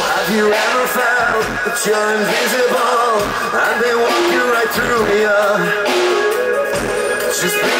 have you ever felt that you're invisible and they walk you right through here? Uh, just